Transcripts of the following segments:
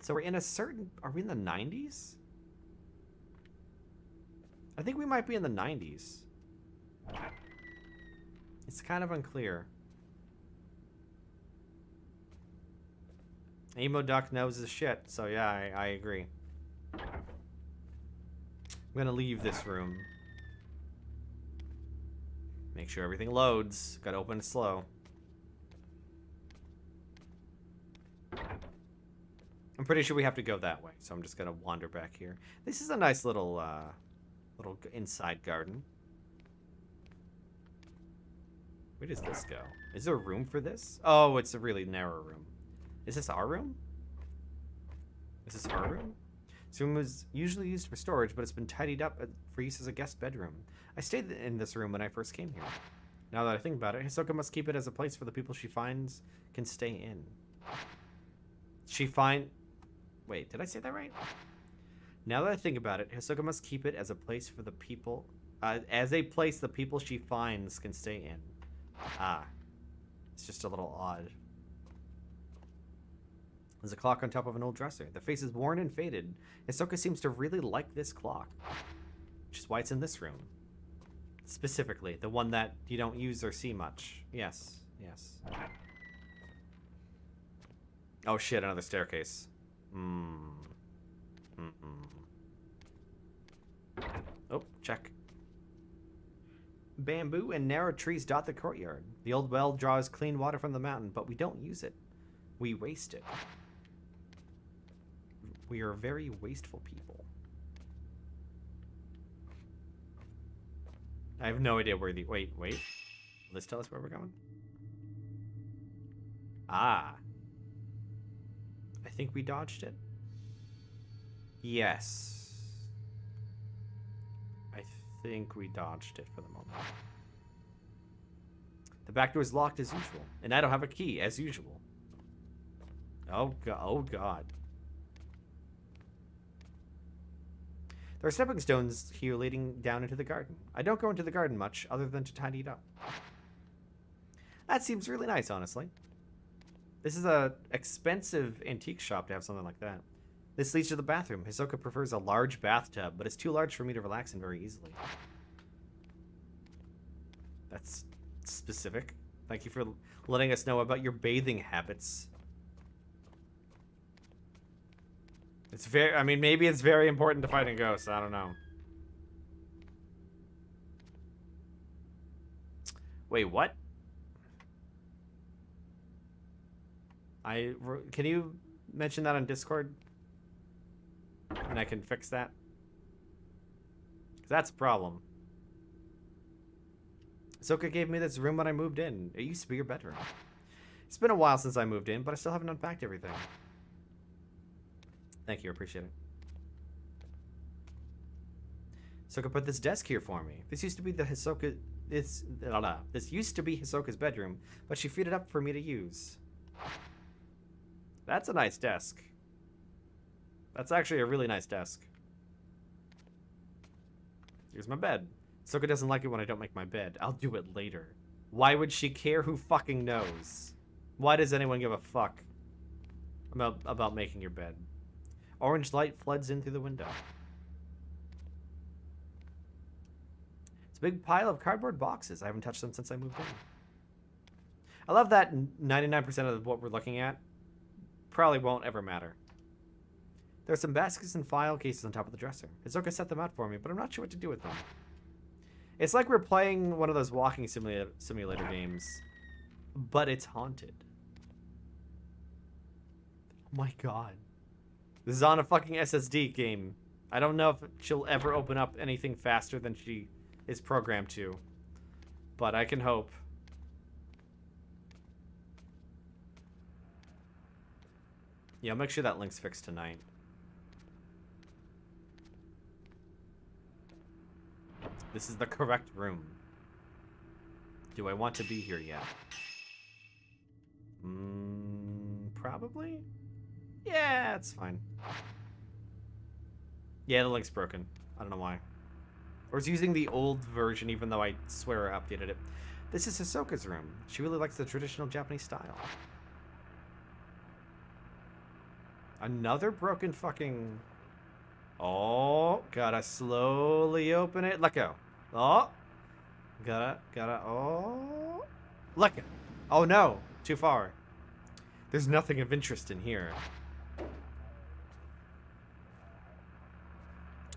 So we're in a certain... Are we in the 90s? I think we might be in the 90s. It's kind of unclear. Emo Duck knows his shit, so yeah, I, I agree. I'm gonna leave this room. Make sure everything loads. Gotta open it slow. I'm pretty sure we have to go that way, so I'm just gonna wander back here. This is a nice little, uh, little inside garden. Where does this go? Is there a room for this? Oh, it's a really narrow room. Is this our room? Is this our room? This room was usually used for storage, but it's been tidied up for use as a guest bedroom. I stayed in this room when I first came here. Now that I think about it, Hisoka must keep it as a place for the people she finds can stay in. She find... Wait, did I say that right? Now that I think about it, Hisoka must keep it as a place for the people... Uh, as a place the people she finds can stay in. Ah. It's just a little odd. There's a clock on top of an old dresser. The face is worn and faded. Hisoka seems to really like this clock. Which is why it's in this room. Specifically, the one that you don't use or see much. Yes, yes. Oh shit, another staircase. Mm -mm. Oh, check. Bamboo and narrow trees dot the courtyard. The old well draws clean water from the mountain, but we don't use it. We waste it. We are very wasteful people. I have no idea where the... Wait, wait. This tell us where we're going? Ah. I think we dodged it. Yes. I think we dodged it for the moment. The back door is locked as usual, and I don't have a key, as usual. Oh, God. Oh, God. There are stepping stones here leading down into the garden. I don't go into the garden much, other than to tidy it up. That seems really nice, honestly. This is a expensive antique shop to have something like that. This leads to the bathroom. Hisoka prefers a large bathtub, but it's too large for me to relax in very easily. That's specific. Thank you for letting us know about your bathing habits. It's very, I mean, maybe it's very important to fighting ghosts. I don't know. Wait, what? I, can you mention that on Discord? And I can fix that? Because that's a problem. Soka gave me this room when I moved in. It used to be your bedroom. It's been a while since I moved in, but I still haven't unpacked everything. Thank you, appreciate it. Hisoka put this desk here for me. This used to be the Hisoka... This, this used to be Hisoka's bedroom, but she freed it up for me to use. That's a nice desk. That's actually a really nice desk. Here's my bed. Soka doesn't like it when I don't make my bed. I'll do it later. Why would she care? Who fucking knows? Why does anyone give a fuck about, about making your bed? Orange light floods in through the window. It's a big pile of cardboard boxes. I haven't touched them since I moved in. I love that 99% of what we're looking at probably won't ever matter. There are some baskets and file cases on top of the dresser. Hisoka set them out for me, but I'm not sure what to do with them. It's like we're playing one of those walking simulator, simulator games, but it's haunted. Oh my god. This is on a fucking SSD game. I don't know if she'll ever open up anything faster than she is programmed to. But I can hope. Yeah, I'll make sure that link's fixed tonight. This is the correct room. Do I want to be here yet? Mm, probably? Yeah, it's fine. Yeah, the link's broken. I don't know why. Or it's using the old version even though I swear I updated it. This is Hisoka's room. She really likes the traditional Japanese style. Another broken fucking... Oh, gotta slowly open it. Let go. Oh, gotta, gotta, oh. Let go. Oh no, too far. There's nothing of interest in here.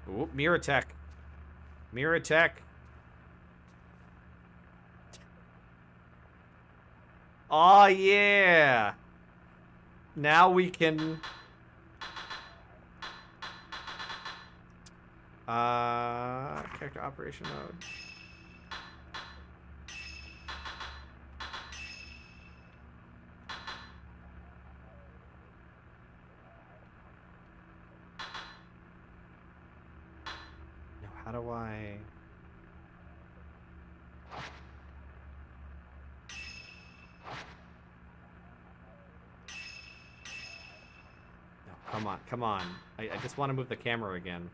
Ooh, mirror tech. Mirror tech. Oh yeah. Now we can Uh, character operation mode. Now, how do I... No, come on, come on. I, I just want to move the camera again.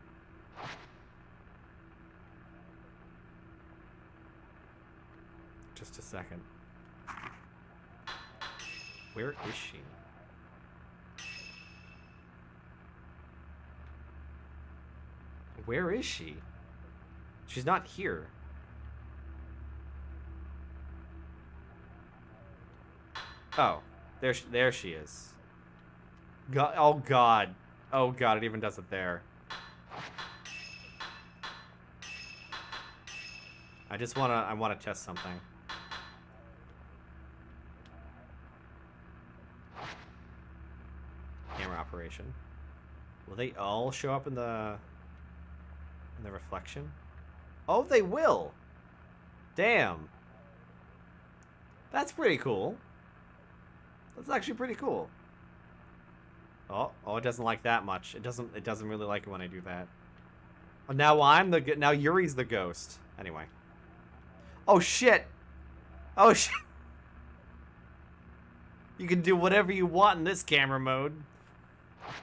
Just a second. Where is she? Where is she? She's not here. Oh, there, sh there she is. God, oh God, oh God, it even does it there. I just wanna, I wanna test something. Will they all show up in the, in the reflection? Oh, they will. Damn. That's pretty cool. That's actually pretty cool. Oh, oh, it doesn't like that much. It doesn't. It doesn't really like it when I do that. Oh, now I'm the. Now Yuri's the ghost. Anyway. Oh shit. Oh shit. You can do whatever you want in this camera mode.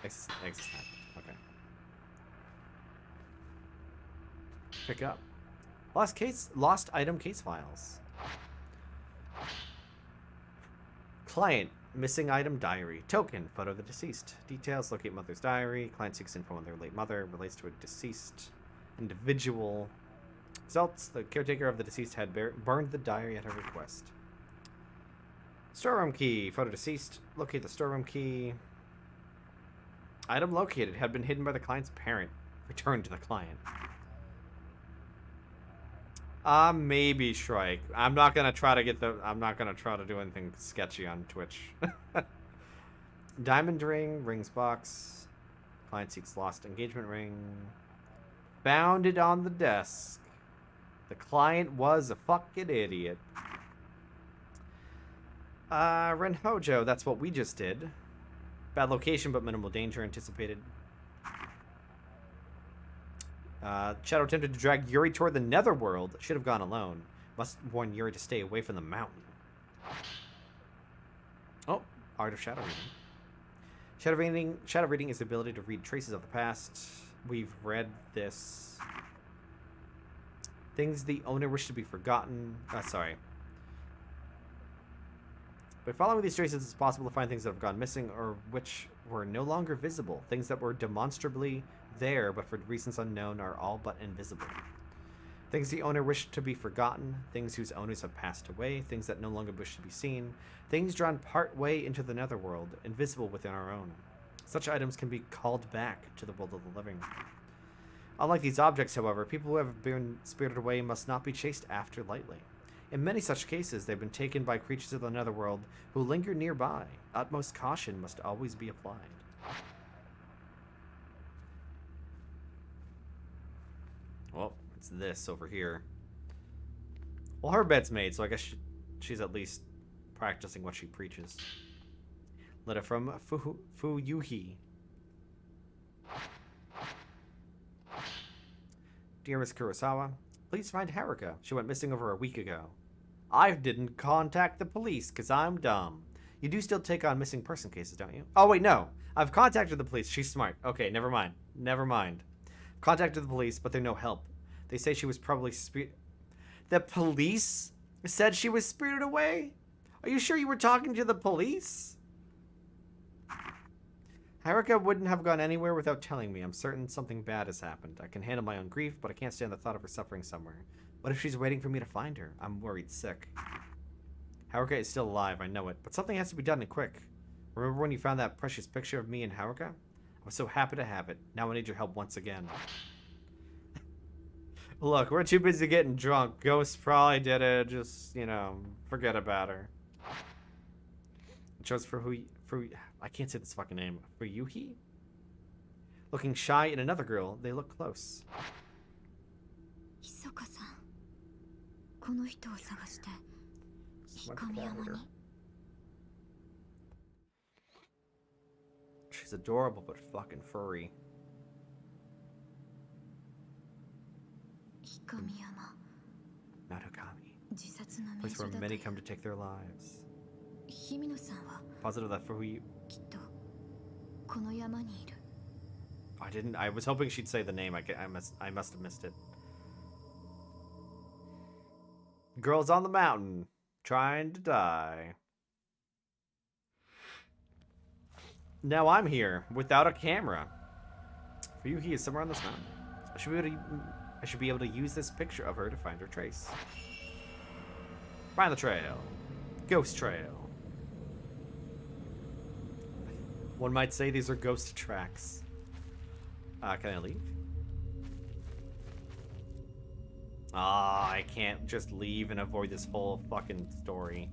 Exit, exit Okay. Pick up. Lost case. Lost item case files. Client. Missing item diary. Token. Photo of the deceased. Details. Locate mother's diary. Client seeks info on their late mother. Relates to a deceased individual. Results. The caretaker of the deceased had burned the diary at her request. Storeroom key. Photo deceased. Locate the storeroom key. Item located. Had been hidden by the client's parent. Returned to the client. Uh, maybe Shrike. I'm not gonna try to get the. I'm not gonna try to do anything sketchy on Twitch. Diamond ring, rings box. Client seeks lost engagement ring. Found it on the desk. The client was a fucking idiot. Uh, Renhojo, that's what we just did. Bad location, but minimal danger anticipated. Uh, Shadow attempted to drag Yuri toward the netherworld. Should have gone alone. Must warn Yuri to stay away from the mountain. Oh, Art of Shadow Reading. Shadow Reading, Shadow Reading is the ability to read traces of the past. We've read this. Things the owner wished to be forgotten. Uh, sorry. By following these traces, it's possible to find things that have gone missing or which were no longer visible. Things that were demonstrably there, but for reasons unknown, are all but invisible. Things the owner wished to be forgotten, things whose owners have passed away, things that no longer wish to be seen, things drawn part way into the netherworld, invisible within our own. Such items can be called back to the world of the living. Unlike these objects, however, people who have been spirited away must not be chased after lightly. In many such cases, they've been taken by creatures of the netherworld who linger nearby. Utmost caution must always be applied. Well, it's this over here. Well, her bed's made, so I guess she, she's at least practicing what she preaches. Letter from Fu, Fuyuhi. Dear Miss Kurosawa, please find Haruka. She went missing over a week ago. I didn't contact the police because I'm dumb. You do still take on missing person cases, don't you? Oh, wait, no. I've contacted the police. She's smart. Okay, never mind. Never mind. Contacted the police, but they're no help. They say she was probably spirit. The police said she was spirited away? Are you sure you were talking to the police? Haruka wouldn't have gone anywhere without telling me. I'm certain something bad has happened. I can handle my own grief, but I can't stand the thought of her suffering somewhere. What if she's waiting for me to find her? I'm worried sick. Haruka is still alive, I know it, but something has to be done and quick. Remember when you found that precious picture of me and Haruka? I was so happy to have it. Now I need your help once again. Look, we're too busy getting drunk. Ghost probably did it. Just, you know, forget about her. Chose for who... For, I can't say this fucking name. For Yuhi? Looking shy at another girl, they look close. この人を探して This is my 神山 daughter. に She's adorable but fucking furry. 神山 Narukami. 自殺の名 Place 所 where だと many いう come to take their lives. 日比野さんは Positive that for you. きっとこの山にいる I didn't. I was hoping she'd say the name. I, ca- I must. I must have missed it. Girls on the mountain, trying to die. Now I'm here without a camera. Fuyuhi is somewhere on this mountain. I should be able to. I should be able to use this picture of her to find her trace. Find the trail. Ghost trail. One might say these are ghost tracks. Uh, can I leave? Ah, I can't just leave and avoid this whole fucking story.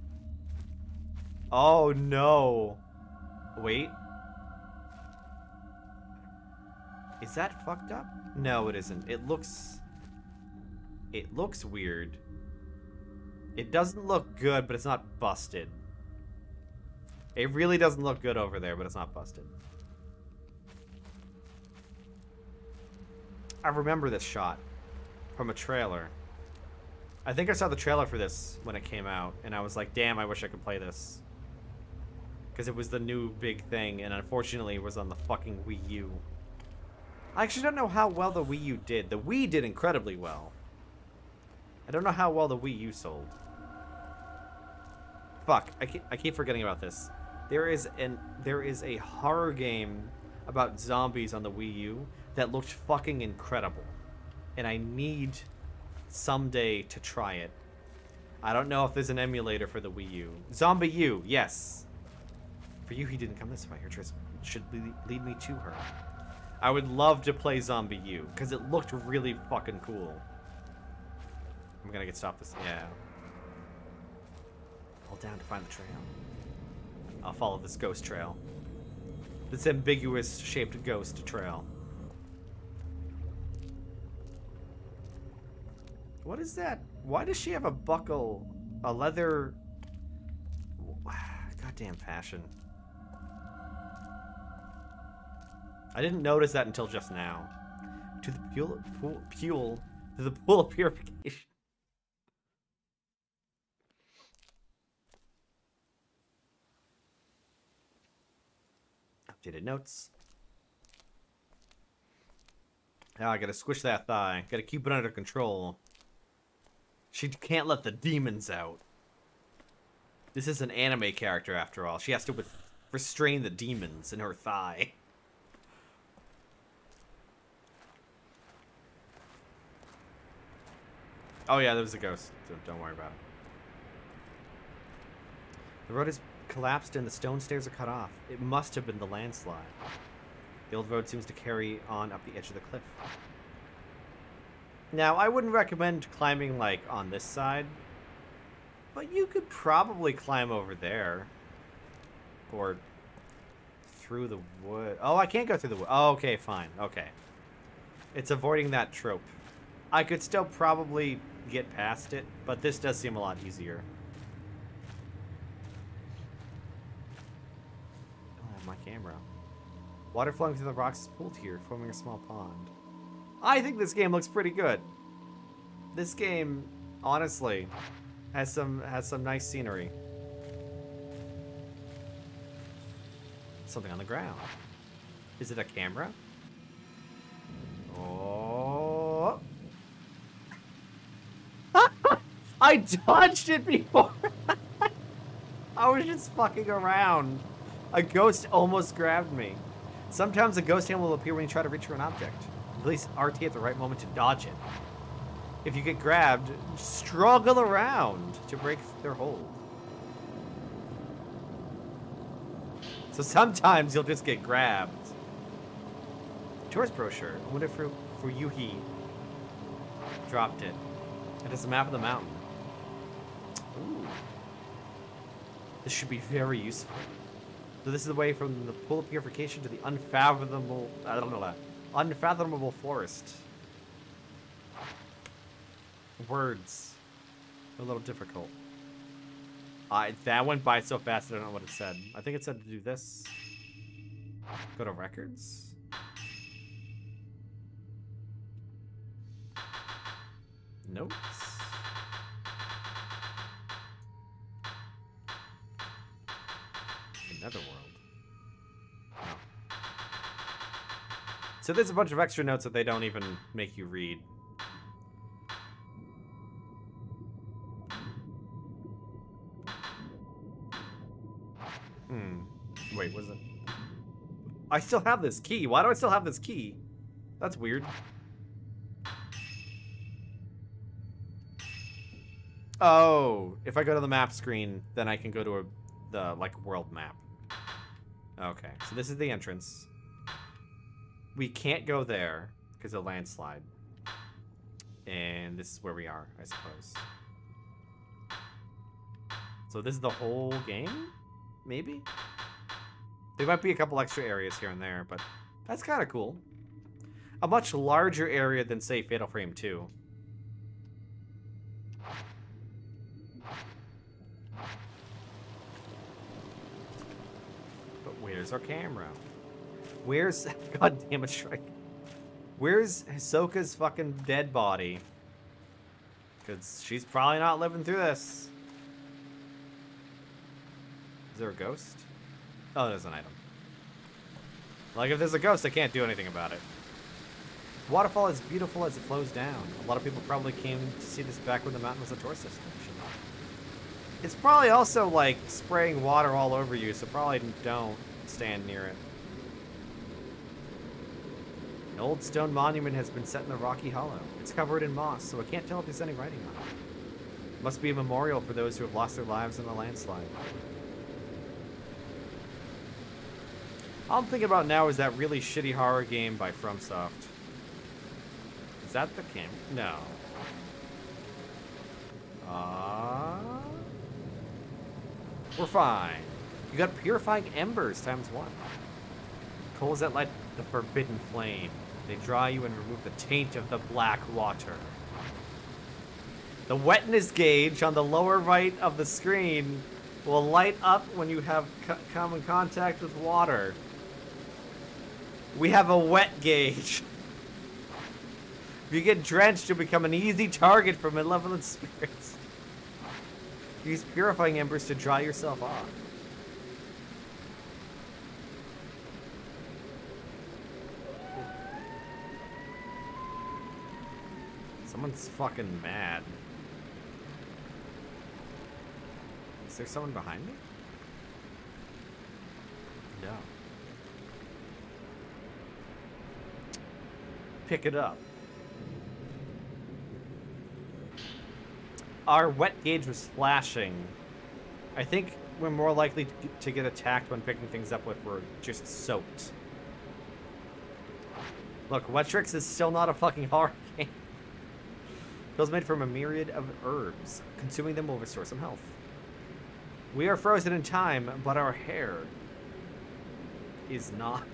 Oh no. Wait. Is that fucked up? No, it isn't. It looks... It looks weird. It doesn't look good, but it's not busted. It really doesn't look good over there, but it's not busted. I remember this shot from a trailer. I think I saw the trailer for this when it came out, and I was like, damn, I wish I could play this. Because it was the new big thing, and unfortunately it was on the fucking Wii U. I actually don't know how well the Wii U did. The Wii did incredibly well. I don't know how well the Wii U sold. Fuck, I keep, forgetting about this. There is an there is a horror game about zombies on the Wii U that looked fucking incredible. And I need someday to try it. I don't know if there's an emulator for the Wii U. ZombiU, yes. For you, he didn't come this way. Your choice should lead, me to her. I would love to play ZombiU, because it looked really fucking cool. I'm gonna get stopped this. Yeah. Hold down to find the trail. I'll follow this ghost trail. This ambiguous shaped ghost trail. What is that? Why does she have a buckle? A leather... Goddamn fashion. I didn't notice that until just now. To the pool, pool, pool, to the pool of purification. Updated notes. Now I gotta squish that thigh. Gotta keep it under control. She can't let the demons out. This is an anime character after all. She has to restrain the demons in her thigh. Oh yeah, there was a ghost. Don't worry about it. The road is collapsed and the stone stairs are cut off. It must have been the landslide. The old road seems to carry on up the edge of the cliff. Now, I wouldn't recommend climbing, like, on this side. But you could probably climb over there. Or through the wood. Oh, I can't go through the wood. Oh, okay, fine. Okay. It's avoiding that trope. I could still probably get past it, but this does seem a lot easier. Oh, my camera. Water flowing through the rocks is pooled here, forming a small pond. I think this game looks pretty good. This game, honestly, has some has some nice scenery. Something on the ground. Is it a camera? Oh. I dodged it before. I was just fucking around. A ghost almost grabbed me. Sometimes a ghost hand will appear when you try to reach for an object. Release RT at the right moment to dodge it. If you get grabbed, struggle around to break their hold. So sometimes you'll just get grabbed. Tourist brochure. I wonder if for, for Yuhi dropped it. It has a map of the mountain. Ooh. This should be very useful. So this is the way from the pool of purification to the unfathomable, I don't know, unfathomable forest. Words. A little difficult. Uh, that went by so fast I don't know what it said. I think it said to do this. Go to records. Notes. Netherworld. Oh. So there's a bunch of extra notes that they don't even make you read. Hmm. Wait, was it? I still have this key. Why do I still have this key? That's weird. Oh, if I go to the map screen, then I can go to a the like world map. Okay, so this is the entrance. We can't go there because of landslide. And this is where we are, I suppose. So this is the whole game? Maybe? There might be a couple extra areas here and there, but that's kind of cool. A much larger area than, say, Fatal Frame 2. But Where's our camera? Where's... God damn it, Shrike. Where's Hisoka's fucking dead body? Because she's probably not living through this. Is there a ghost? Oh, there's an item. Like, if there's a ghost, I can't do anything about it. Waterfall is beautiful as it flows down. A lot of people probably came to see this back when the mountain was a tourist destination. It's probably also, like, spraying water all over you, so probably don't stand near it. An old stone monument has been set in the rocky hollow. It's covered in moss, so I can't tell if there's any writing on it. it must be a memorial for those who have lost their lives in the landslide. All I'm thinking about now is that really shitty horror game by FromSoft. Is that the camera? No. Uh, we're fine. You got purifying embers times one. Coals that light the forbidden flame. They dry you and remove the taint of the black water. The wetness gauge on the lower right of the screen will light up when you have come in contact with water. We have a wet gauge. If you get drenched, you'll become an easy target for malevolent spirits. Use purifying embers to dry yourself off. Someone's fucking mad. Is there someone behind me? No. Pick it up. Our wet gauge was flashing. I think we're more likely to get attacked when picking things up if we're just soaked. Look, Wetrix is still not a fucking horror. Pills made from a myriad of herbs. Consuming them will restore some health. We are frozen in time, but our hair is not.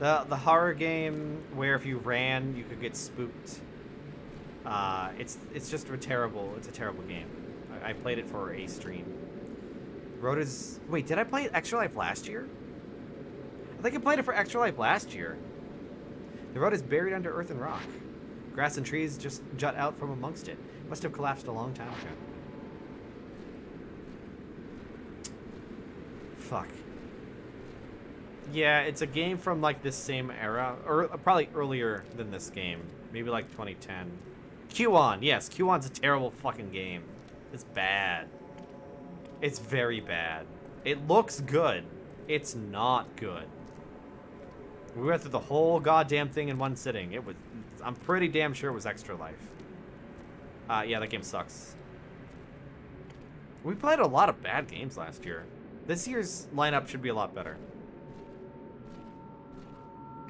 The the horror game where if you ran you could get spooked. Uh, it's it's just a terrible. It's a terrible game. I, I played it for a stream. Road is wait. Did I play Extra Life last year? Played it for Extra Life last year. The road is buried under earth and rock. Grass and trees just jut out from amongst it. Must have collapsed a long time ago. Fuck. Yeah, it's a game from like this same era, or uh, probably earlier than this game. Maybe like 2010. Kuon, yes, Kuon's a terrible fucking game. It's bad. It's very bad. It looks good. It's not good. We went through the whole goddamn thing in one sitting. It was. I'm pretty damn sure it was Extra Life. Uh, yeah, that game sucks. We played a lot of bad games last year. This year's lineup should be a lot better.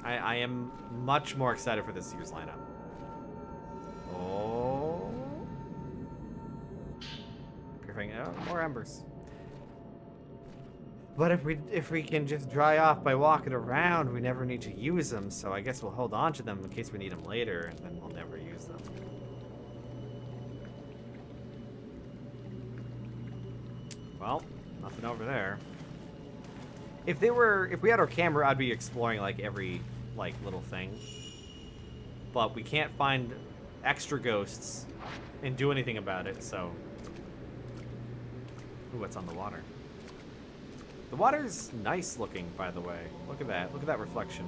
I, I am much more excited for this year's lineup. Oh. Purifying, oh, more embers. But if we if we can just dry off by walking around, we never need to use them. So I guess we'll hold on to them in case we need them later, and then we'll never use them. Well, nothing over there. If they were, if we had our camera, I'd be exploring like every like little thing. But we can't find extra ghosts and do anything about it, so. Ooh, what's on the water? The water's nice looking, by the way. Look at that. Look at that reflection.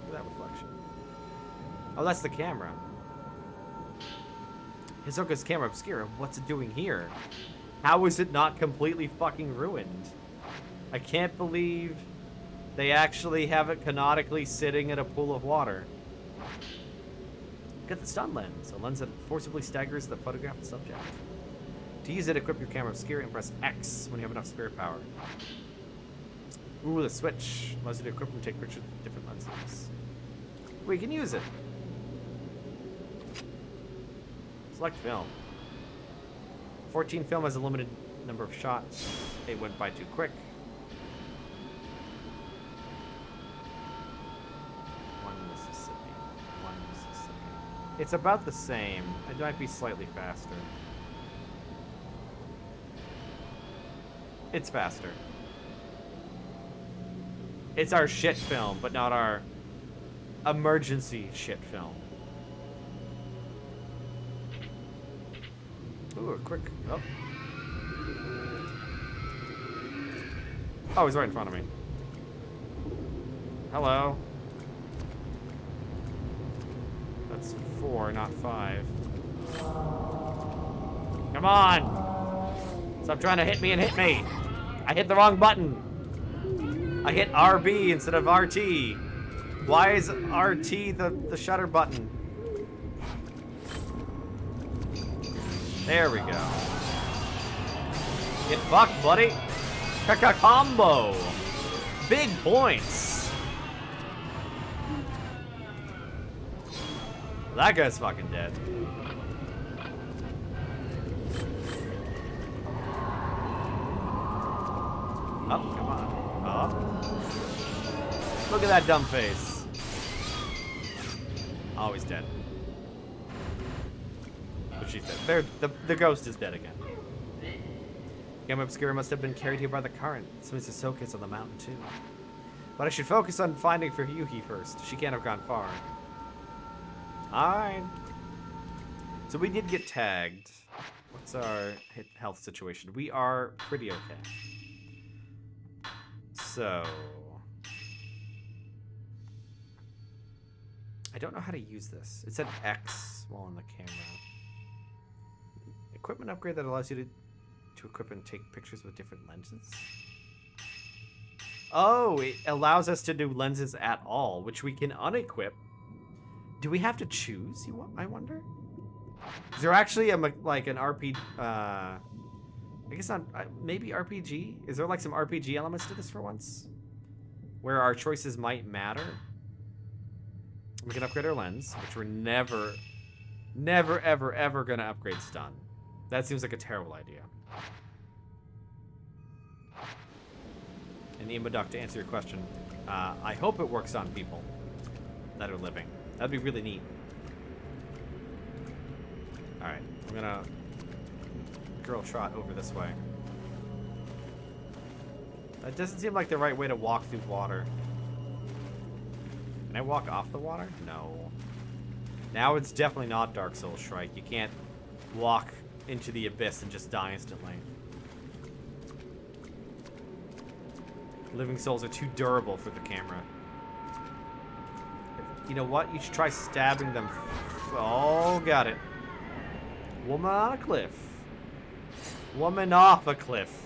Look at that reflection. Oh, that's the camera. Hisoka's camera obscura. What's it doing here? How is it not completely fucking ruined? I can't believe they actually have it canonically sitting in a pool of water. Get the stun lens, a lens that forcibly staggers the photographed subject. To use it, equip your camera obscura and press X when you have enough spirit power. Ooh, the switch allows you to equip and take pictures with different lenses. We can use it. Select film. 14 film has a limited number of shots. It went by too quick. One Mississippi. One Mississippi. It's about the same. It might be slightly faster. It's faster. It's our shit film, but not our emergency shit film. Ooh, quick. Oh. Oh, he's right in front of me. Hello. That's four, not five. Come on! Stop trying to hit me and hit me! I hit the wrong button! I hit RB instead of RT. Why is RT the, the shutter button? There we go. Get fucked, buddy. Kaka combo. Big points. That guy's fucking dead. Oh, come on. Oh. Look at that dumb face. Oh, he's dead. But she's dead. They're, the, the ghost is dead again. Camera Obscura must have been carried here by the current. This means Hisoka's on the mountain too. But I should focus on finding Fuyuhi first. She can't have gone far. Alright. So we did get tagged. What's our health situation? We are pretty okay. So... I don't know how to use this. It said X while on the camera. Equipment upgrade that allows you to, to equip and take pictures with different lenses. Oh, it allows us to do lenses at all, which we can unequip. Do we have to choose? You want? I wonder. Is there actually a like an RP... Uh, I guess not. Maybe RPG. Is there like some RPG elements to this for once, where our choices might matter? We can upgrade our lens, which we're never, never, ever, ever gonna upgrade stun. That seems like a terrible idea. And the Emoduck, to answer your question, uh, I hope it works on people that are living. That'd be really neat. Alright, I'm gonna girl trot over this way. That doesn't seem like the right way to walk through water. Can I walk off the water? No. Now it's definitely not Dark Souls Shrike. You can't walk into the abyss and just die instantly. Living souls are too durable for the camera. You know what? You should try stabbing them. Oh, got it. Woman on a cliff. Woman off a cliff.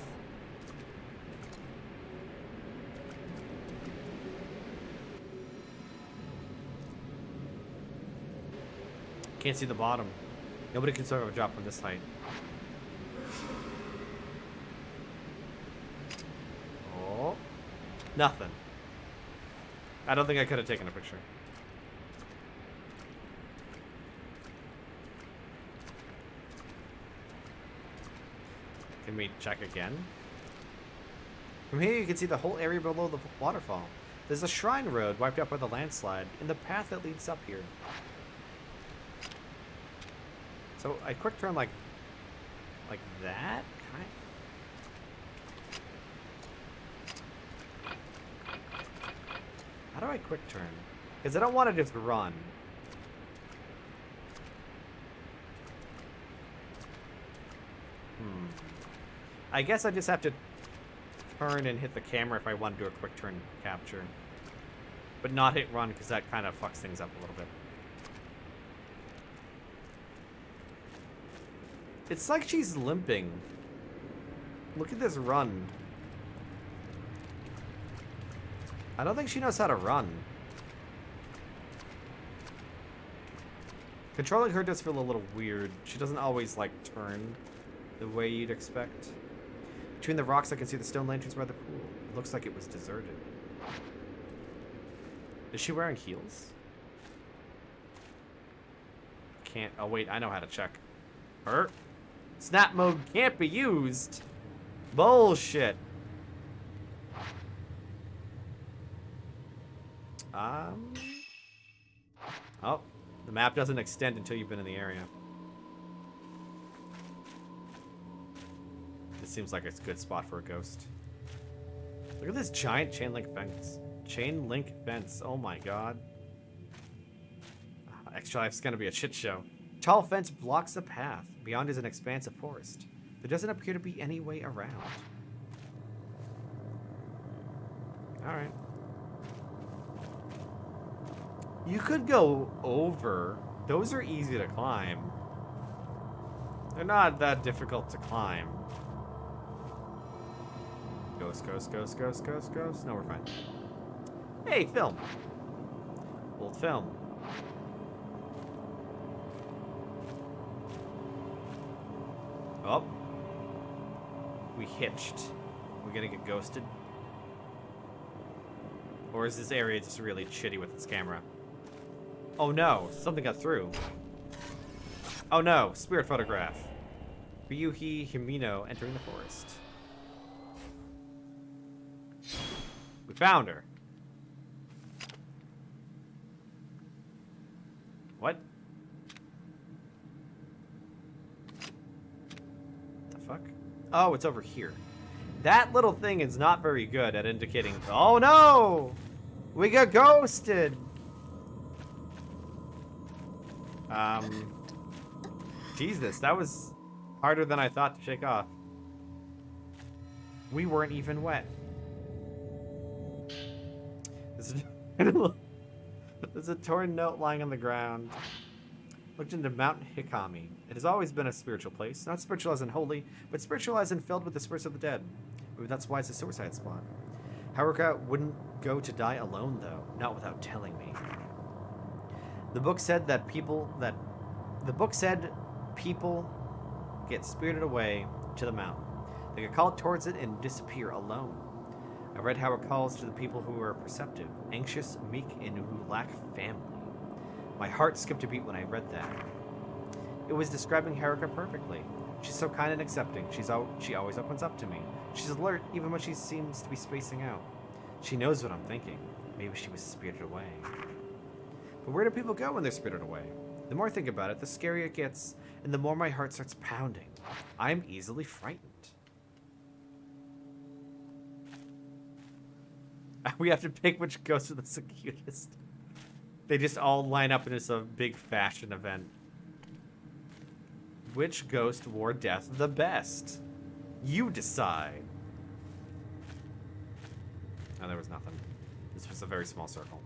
Can't see the bottom. Nobody can survive a drop from this height. Oh. Nothing. I don't think I could have taken a picture. Can we check again? From here you can see the whole area below the waterfall. There's a shrine road wiped out by the landslide, and the path that leads up here. So I quick turn like, like that. How do I quick turn? Because I don't want to just run. Hmm. I guess I just have to turn and hit the camera if I want to do a quick turn capture. But not hit run because that kind of fucks things up a little bit. It's like she's limping. Look at this run. I don't think she knows how to run. Controlling her does feel a little weird. She doesn't always, like, turn the way you'd expect. Between the rocks, I can see the stone lanterns by the pool. It looks like it was deserted. Is she wearing heels? Can't. Oh, wait. I know how to check. Her? Snap mode can't be used. Bullshit. Um. Oh, the map doesn't extend until you've been in the area. Seems like it's a good spot for a ghost. Look at this giant chain link fence. Chain link fence. Oh my god. Ah, Extra Life's gonna be a shit show. Tall fence blocks the path. Beyond is an expanse of forest. There doesn't appear to be any way around. Alright. You could go over. Those are easy to climb. They're not that difficult to climb. Ghost, ghost, ghost, ghost, ghost, ghost. No, we're fine. Hey, film. Old film. Oh. We hitched. We're gonna get ghosted. Or is this area just really shitty with its camera? Oh no, something got through. Oh no, spirit photograph. Fuyuhi Himino entering the forest. Found her. What? The fuck? Oh, it's over here. That little thing is not very good at indicating. Oh no! We got ghosted! Um. Jesus, that was harder than I thought to shake off. We weren't even wet. There's a, torn note lying on the ground. Looked into Mount Hikami. It has always been a spiritual place. Not spiritual as in holy, but spiritual as in filled with the spirits of the dead. Maybe that's why it's a suicide spot. Haruka wouldn't go to die alone, though. Not without telling me. The book said that people that the book said people get spirited away to the mountain. They get called towards it and disappear alone. I read how it calls to the people who are perceptive, anxious, meek, and who lack family. My heart skipped a beat when I read that. It was describing Haruka perfectly. She's so kind and accepting. She's al- she always opens up to me. She's alert even when she seems to be spacing out. She knows what I'm thinking. Maybe she was spirited away. But where do people go when they're spirited away? The more I think about it, the scarier it gets, and the more my heart starts pounding. I'm easily frightened. We have to pick which ghost is the cutest. They just all line up in this a big fashion event. Which ghost wore death the best? You decide. Oh, there was nothing. This was a very small circle.